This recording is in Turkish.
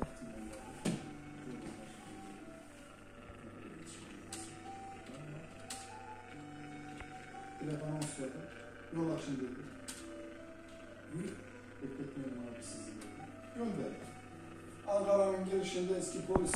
Baktım anons verdim. Yol açın dedi. Bekletmeyin abi sizi dedi. Gönderdim. Ankara'nın girişinde eski polis